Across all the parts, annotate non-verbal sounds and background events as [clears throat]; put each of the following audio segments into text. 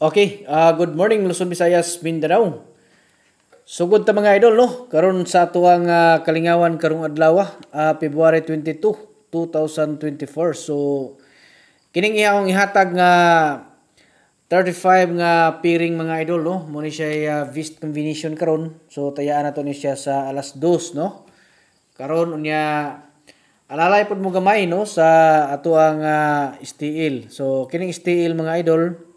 Okay, uh, good morning Luzon, Visayas, Mindanao. Sugod ta mga idol no, karon sa atuang uh, kalingawan karong adlaw, uh, February 22, 2024. So kining iyang ihatag nga 35 nga piring mga idol no, mo ni siya uh, vist combination karon. So tayaan nato ni siya sa alas 2 no. Karon unya alalay pud mo gamay no sa atuang uh, steel. So kining steel mga idol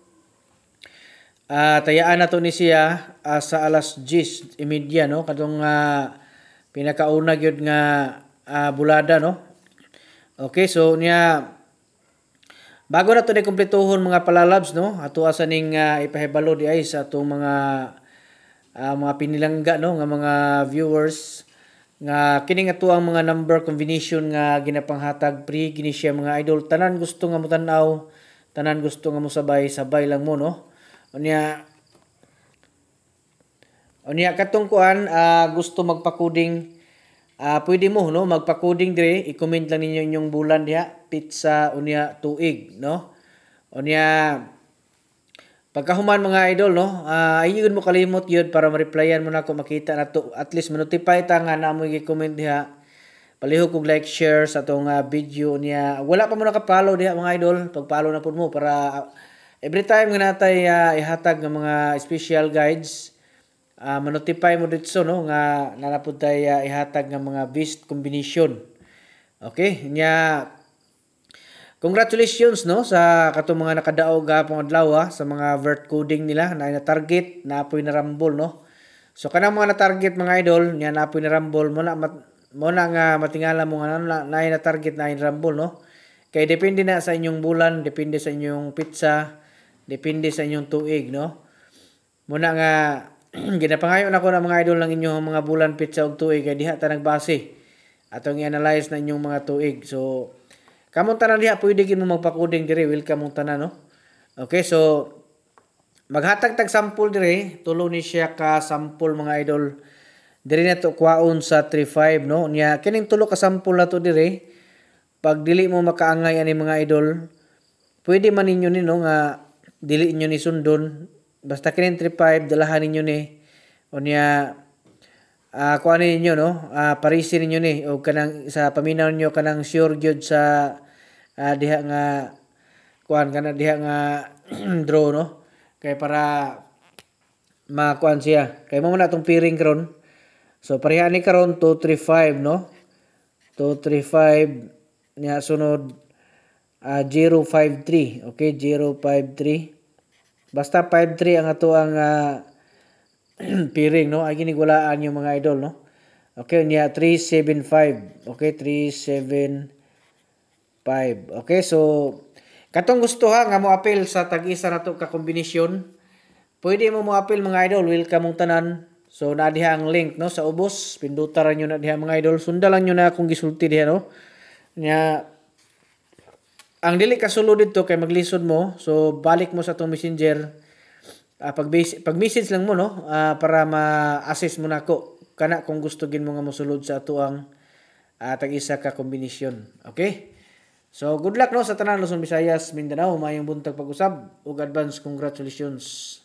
uh, tayaan na to ni siya uh, sa alas 10 imedya no? Kadtong uh, pinakauna gyud nga uh, bulada no? Okay so niya bago na to ni kumpletuhon mga palalabs no? Ato asa ning uh, ipahibalo di ay sa atong mga uh, mga pinilangga no? Nga mga viewers. Nga kining ato ang mga number combination nga ginapanghatag pre gini siya mga idol. Tanan gusto nga mo tan-aw tanan gusto nga mo sabay sabay lang mo no Unya Unya katong kuan uh, gusto magpa-coding uh, pwede mo no? Magpa-coding dire i-comment lang ninyo inyong bulan diha pizza unya tuig no. Unya pagkahuman mga idol no? Uh, ayun mo kalimot yun para ma-replyan mo na ako makita na to. At least ma-notify ta nga na mo i-comment diha. Palihog kog like share sa atong uh, video niya. Wala pa mo nakapollow diha mga idol. Pag-follow na pud mo para uh, Every time nga natay uh, ihatag ng mga special guides, uh, manotify mo dito no nga nanapod tay uh, ihatag ng mga beast combination. Okay, nya Congratulations no sa katong mga nakadaog gapong adlaw sa mga vert coding nila na na target na apoy na rumble no. So kanang mga na target mga idol nya na apoy na rumble mo na mat, mo na nga matingala mo nga na, na, na target na rumble no. Kay depende na sa inyong bulan, depende sa inyong pizza, Depende sa inyong tuig, no? Muna nga, [clears throat] ginapangayon ako ng mga idol ng inyong mga bulan pizza og tuig kay diha ta nagbase atong i-analyze na inyong mga tuig. So, kamong tanan diha pwede mo magpa-coding diri, welcome mong tanan, no? Okay, so maghatag tag sample dire, tulo ni siya ka sample mga idol. Diri na to kwaon sa 35, no? Nya kining tulo ka sample na to dire, pag dili mo makaangay ani mga idol, pwede man ninyo ni no nga dili inyo ni sundon. Basta kinin 35 dalahan ninyo ni unya uh, kuan ninyo no? Uh, parisin ninyo ni o kanang sa paminaw ninyo kanang sure gyud sa uh, diha nga kuan kana diha nga [clears throat] draw no? Kay para makuan siya. Kay mo na tong piring karon. So pareha ni karon 235 no? 235 niya sunod uh, 053 okay 053 Basta 5-3 ang ato ang uh, [clears throat] piring, no? Ay ginigulaan yung mga idol, no? Okay, niya 375. Okay, 375. Okay, so katong gusto ha nga mo apel sa tag-isa nato ka kombinasyon. Pwede mo mo apel mga idol, welcome mong tanan. So na diha ang link no sa ubos, pindutan niyo na diha mga idol. Sundalan niyo na akong gisulti diha no. Nya ang dili kasulod dito kay maglisod mo so balik mo sa tong messenger. Uh, pag pag message lang mo no? Uh, para ma-assess mo nako. Kana kung gusto gin mo nga mosulod sa ato ang uh, tag-isa ka kombinasyon. Okay? So good luck no sa tanan Luzon Visayas Mindanao. Mayong buntag pag-usab. Ug advance congratulations